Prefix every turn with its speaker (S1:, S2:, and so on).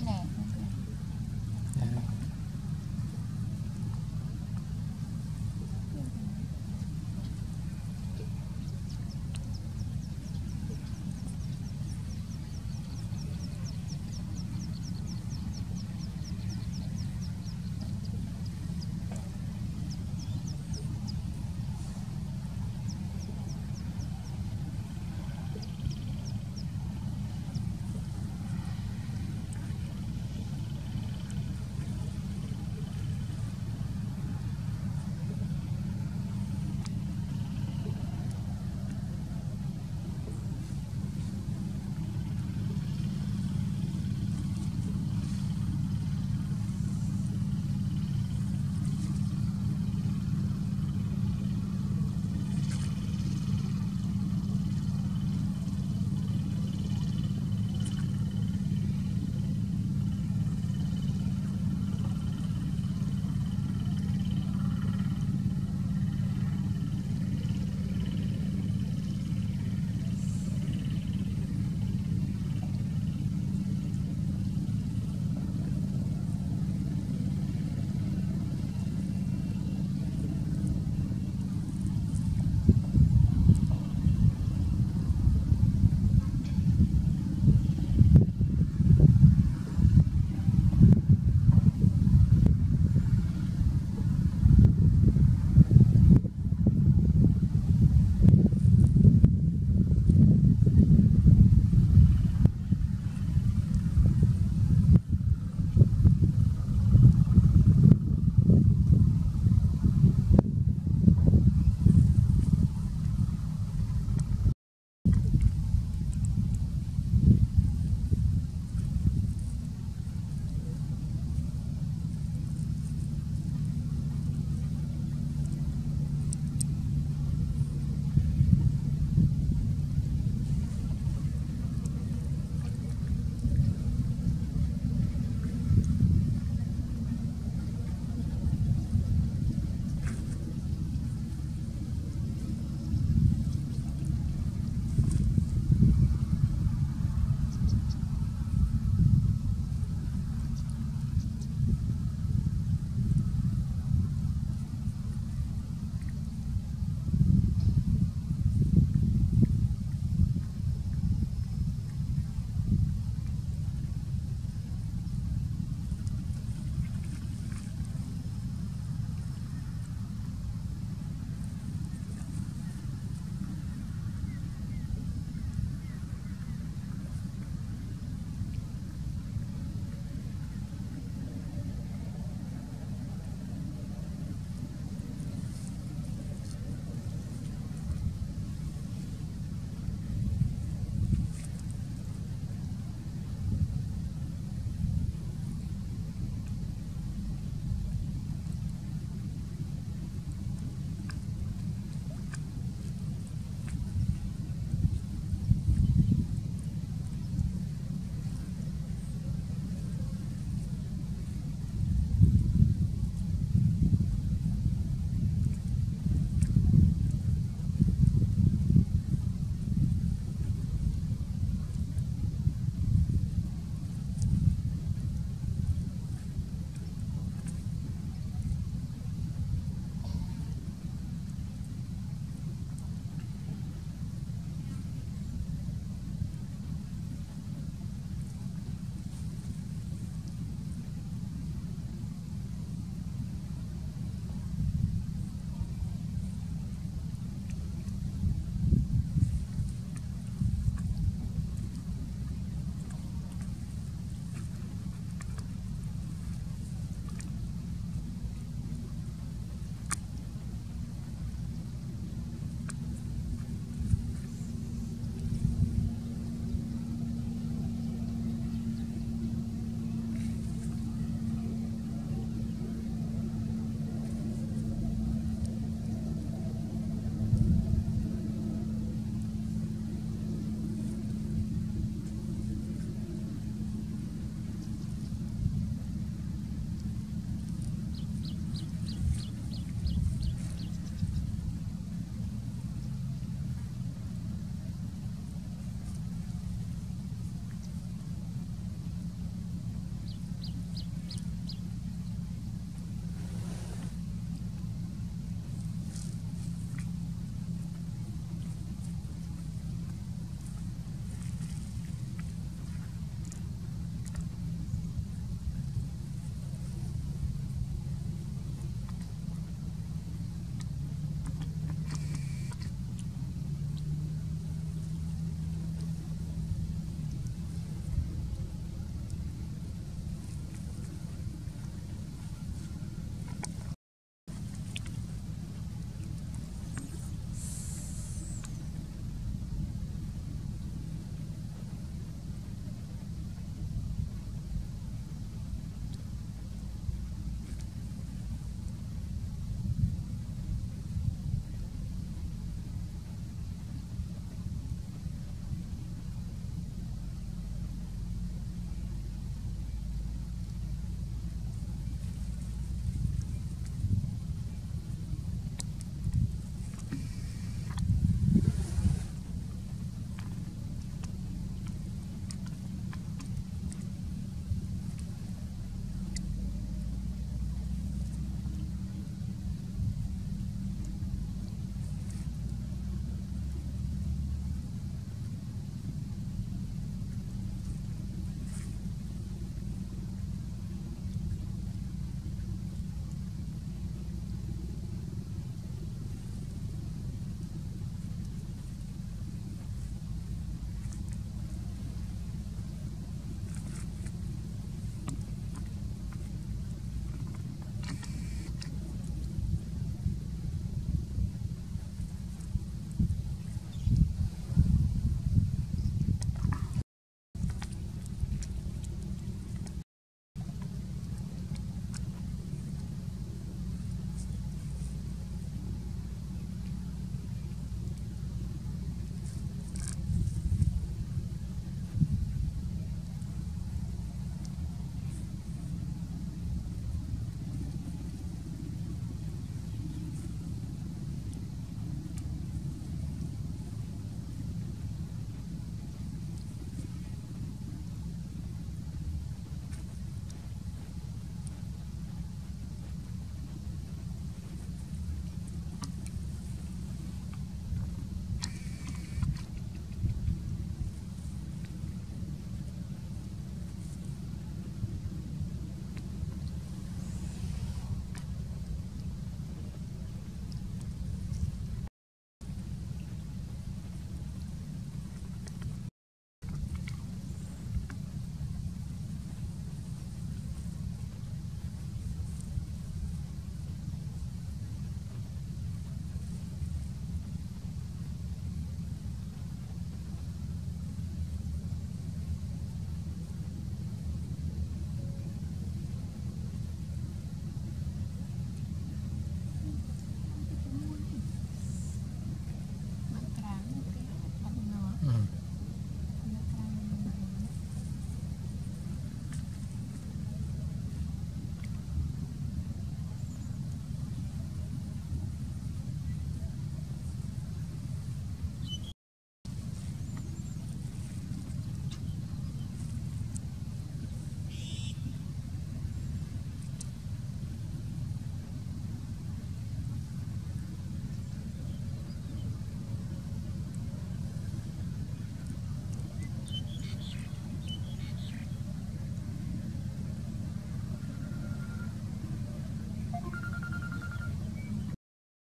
S1: ね